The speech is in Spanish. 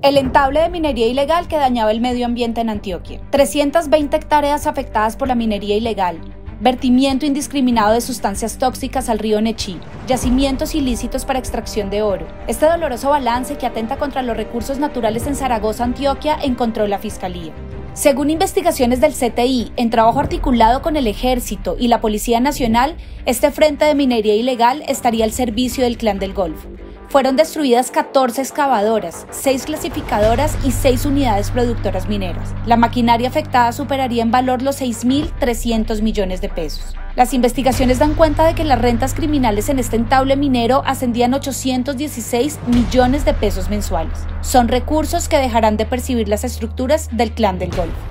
El entable de minería ilegal que dañaba el medio ambiente en Antioquia. 320 hectáreas afectadas por la minería ilegal. Vertimiento indiscriminado de sustancias tóxicas al río Nechí. Yacimientos ilícitos para extracción de oro. Este doloroso balance que atenta contra los recursos naturales en Zaragoza, Antioquia, encontró la Fiscalía. Según investigaciones del CTI, en trabajo articulado con el Ejército y la Policía Nacional, este frente de minería ilegal estaría al servicio del Clan del Golfo. Fueron destruidas 14 excavadoras, 6 clasificadoras y 6 unidades productoras mineras. La maquinaria afectada superaría en valor los 6.300 millones de pesos. Las investigaciones dan cuenta de que las rentas criminales en este entable minero ascendían 816 millones de pesos mensuales. Son recursos que dejarán de percibir las estructuras del clan del Golfo.